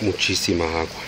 muchísima agua.